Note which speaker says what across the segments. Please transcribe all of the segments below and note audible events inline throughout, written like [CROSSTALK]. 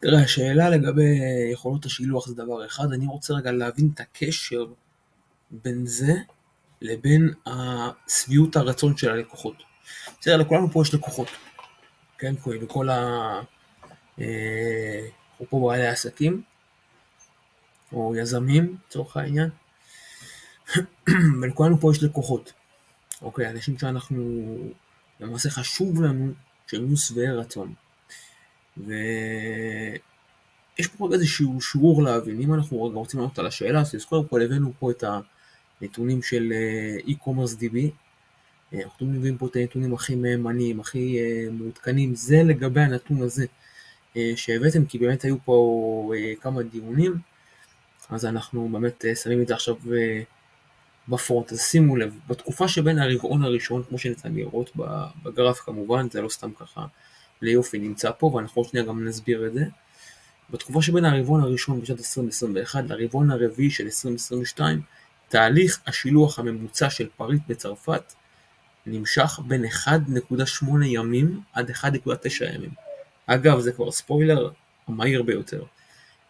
Speaker 1: תראה, השאלה לגבי יכולות השילוח זה דבר אחד, אני רוצה רגע להבין את הקשר בין זה לבין שביעות הרצון של הלקוחות. בסדר, לכולנו פה יש לקוחות, כן, בכל ה... אה, אנחנו פה בעלי עסקים, או יזמים, לצורך העניין, [CLEARS THROAT] ולכולנו פה יש לקוחות, אוקיי, אנשים שאנחנו, למעשה חשוב לנו שהם יהיו שבעי רצון. ויש פה רגע איזשהו שיעור להבין, אם אנחנו רגע רוצים לענות על השאלה, אז קודם כל הבאנו פה את הנתונים של אה, e-commerce DB, אה, אנחנו מביאים פה את הנתונים הכי מהימנים, הכי אה, מעודכנים, זה לגבי הנתון הזה שהבאתם, כי באמת היו פה כמה דיונים, אז אנחנו באמת שמים את זה עכשיו בפרונט, אז שימו לב, בתקופה שבין הרבעון הראשון, כמו שניתן לראות בגרף כמובן, זה לא סתם ככה ליופי נמצא פה, ואנחנו עוד שנייה גם נסביר את זה. בתקופה שבין הרבעון הראשון בשנת 2021 לרבעון הרביעי של 2022, תהליך השילוח הממוצע של פריט בצרפת נמשך בין 1.8 ימים עד 1.9 ימים. אגב, זה כבר ספוילר המהיר ביותר.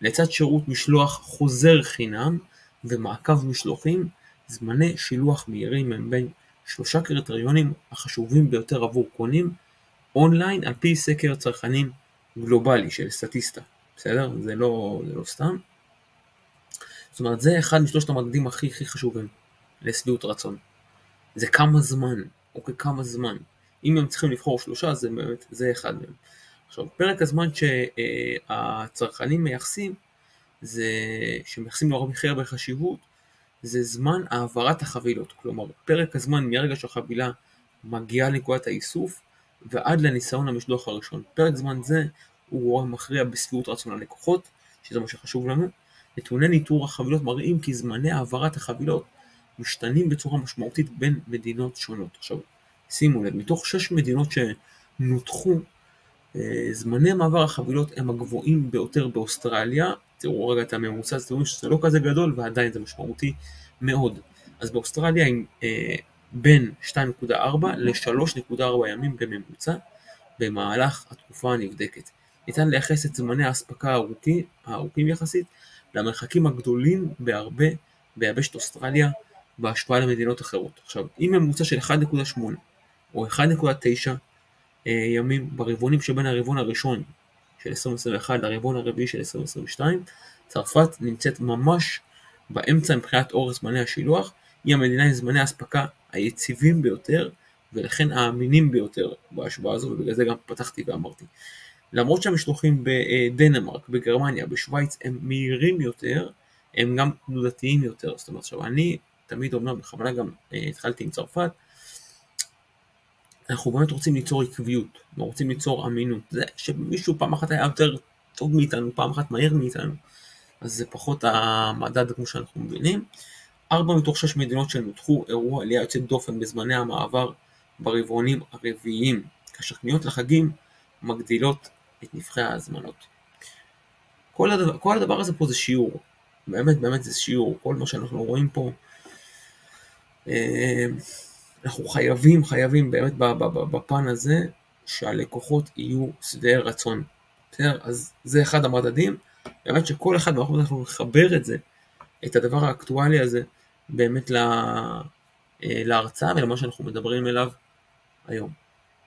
Speaker 1: לצד שירות משלוח חוזר חינם ומעקב משלוחים, זמני שילוח מהירים הם בין שלושה קריטריונים החשובים ביותר עבור קונים אונליין על פי סקר צרכנים גלובלי של סטטיסטה, בסדר? זה לא, זה לא סתם. זאת אומרת, זה אחד משלושת המדדים הכי הכי חשובים לשביעות רצון. זה כמה זמן, אוקיי, כמה זמן. אם הם צריכים לבחור שלושה, זה באמת, זה אחד מהם. עכשיו, פרק הזמן שהצרכנים מייחסים, זה, שמייחסים לו הכי הרבה חשיבות, זה זמן העברת החבילות. כלומר, פרק הזמן מרגע שהחבילה מגיעה לנקודת האיסוף, ועד לניסיון המשלוח הראשון. פרק זמן זה הוא גורם מכריע בשביעות רצון הלקוחות, שזה מה שחשוב לנו. נתוני ניטור החבילות מראים כי זמני העברת החבילות משתנים בצורה משמעותית בין מדינות שונות. עכשיו, שימו לב, מתוך שש מדינות שנותחו, אה, זמני מעבר החבילות הם הגבוהים ביותר באוסטרליה. תראו רגע את הממוצע, אז תראו שזה לא כזה גדול ועדיין זה משמעותי מאוד. אז באוסטרליה אה, בין 2.4 ל-3.4 ימים בממוצע במהלך התקופה הנבדקת. ניתן לייחס את זמני האספקה הארוכים, הארוכים יחסית למרחקים הגדולים בהרבה ביבשת אוסטרליה בהשוואה למדינות אחרות. עכשיו, אם ממוצע של 1.8 או 1.9 אה, ימים ברבעונים שבין הרבעון הראשון של 2021 לרבעון הרביעי של 2022, צרפת נמצאת ממש באמצע מבחינת אורך זמני השילוח, היא המדינה עם זמני האספקה היציבים ביותר ולכן האמינים ביותר בהשוואה הזו ובגלל זה גם פתחתי ואמרתי. למרות שהמשלוחים בדנמרק, בגרמניה, בשוויץ הם מהירים יותר, הם גם תנודתיים יותר. זאת אומרת, עכשיו אני תמיד אומר, בכוונה גם אה, התחלתי עם צרפת, אנחנו באמת רוצים ליצור עקביות, רוצים ליצור אמינות. זה שמישהו פעם אחת היה יותר טוב מאיתנו, פעם אחת מהר מאיתנו, אז זה פחות המדד כמו שאנחנו מבינים. ארבע מתוך שש מדינות שנותחו הראו עלייה יוצאת דופן בזמני המעבר ברבעונים הרביעיים, כאשר קניות לחגים מגדילות את נבחי ההזמנות. כל הדבר, כל הדבר הזה פה זה שיעור, באמת באמת זה שיעור, כל מה שאנחנו רואים פה, אה, אנחנו חייבים, חייבים באמת בפן הזה שהלקוחות יהיו שבעי רצון. בסדר? אז זה אחד המדדים, באמת שכל אחד מהחובות אנחנו נחבר את זה, את הדבר האקטואלי הזה, באמת לה, אה, להרצאה ולמה שאנחנו מדברים אליו היום.